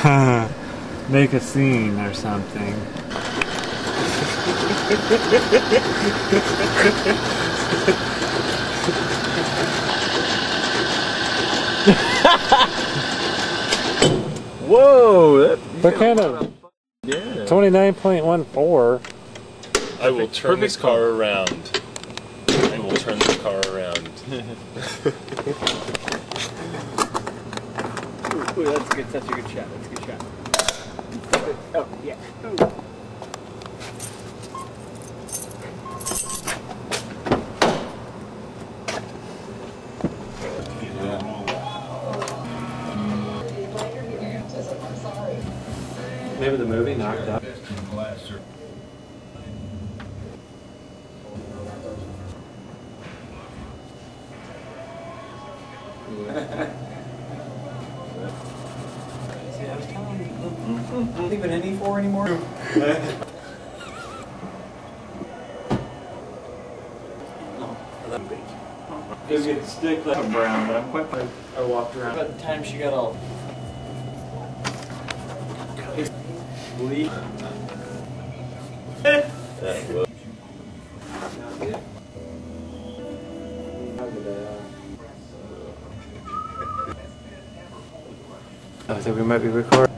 Make a scene or something. Whoa! That, What kind of yeah. 29.14? I will turn Perfect this car around. I will turn this car around. Ooh, that's good. That's a good shot. That's a good shot. Oh yeah. Ooh. Maybe the movie knocked up. Not even any four anymore. Just get stick like a brown, but I'm quite proud. I walked around. By the time she got all. Bleed. That was- I think we might be recording.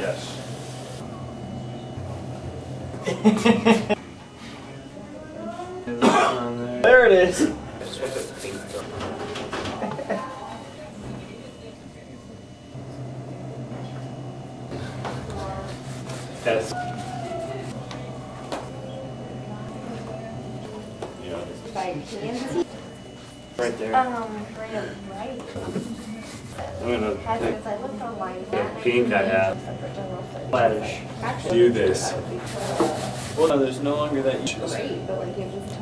Yes. There it is. That's right there. Um, right, right. I'm gonna Has I looked online. the pink I have. Flash. Actually, Do this. Well, no, there's no longer that. You. Great, but like it just.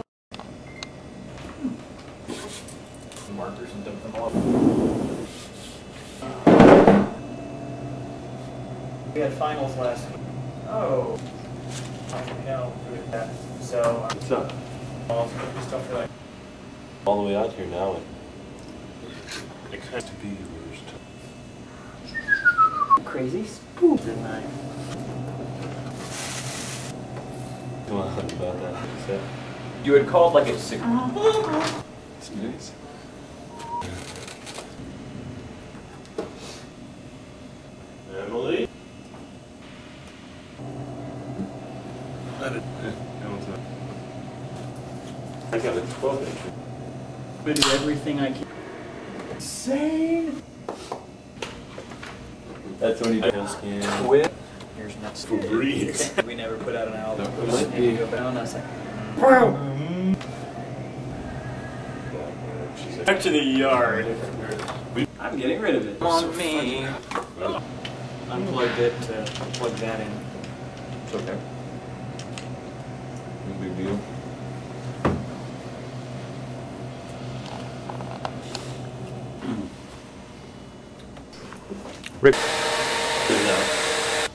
Markers and dump them off. We had finals last week. Oh. I know, for that. So, What's up? I'll stuff for like. All the way out here now. It kind of to be yours. Crazy spoon tonight. Come on about that. So, You had called like at six. Uh-huh. it's nice. Emily? Let. That one's not. I got a 12 inch. I did everything I can. Insane. That's when you do scan. Quit. Here's next. Febreze. we never put out an album. It might. Go down. I was like, Back to the yard. I'm getting rid of it. On me. Unplugged it to plug that in. It's okay. No big deal. Rip. Good enough.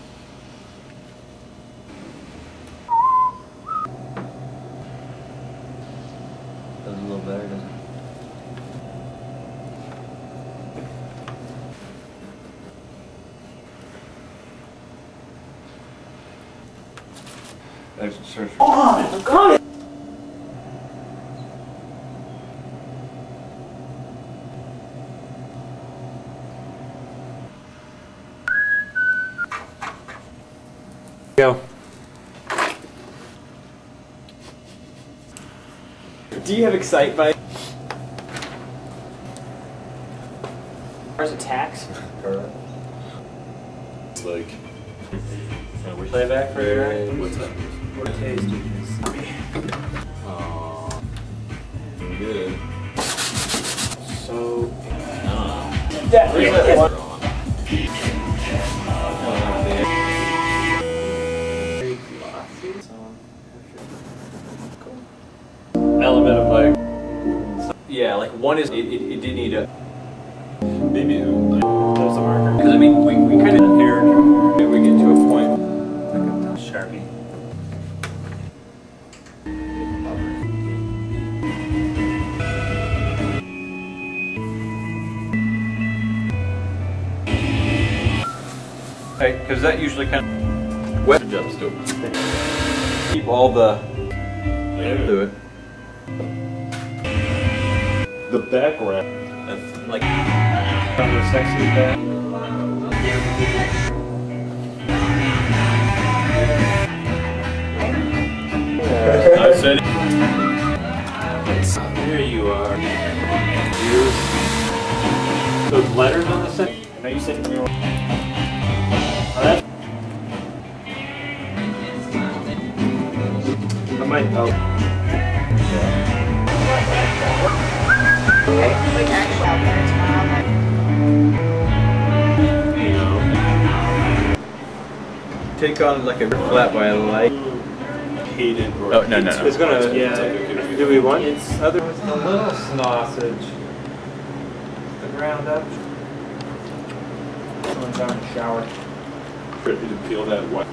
Does a little better, doesn't it? Extra search. Go. Do you have Excite by? Ours a tax? Like. Playback for your. What's that? What a taste it is. Aww. Good. So. Element of like. Yeah, like one is it, it, it did need a Maybe. it There's a marker. because I mean we, we kind of here we get to a Because that usually kind of wet jumps to keep all the to it. The background. That's like Kind of sexy bag. I said. Here you are. Those letters on the side. I know you said you were. I might help. You Take on like a flat by a light. hate Oh, no, no, no. It's gonna, It's yeah. like a Do we want? It's other. It's the little sausage. The ground up. Someone's down in the shower. Ready to peel that white.